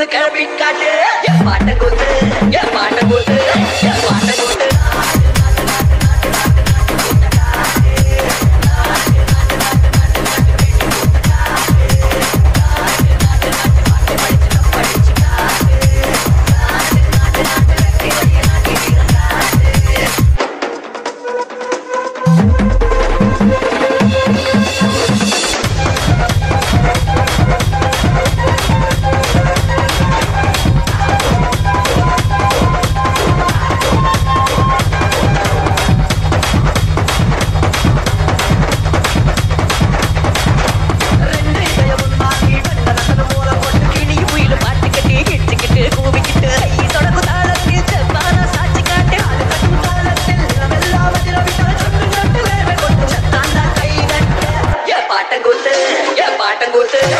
ልቀር ቢካደ గుర్తు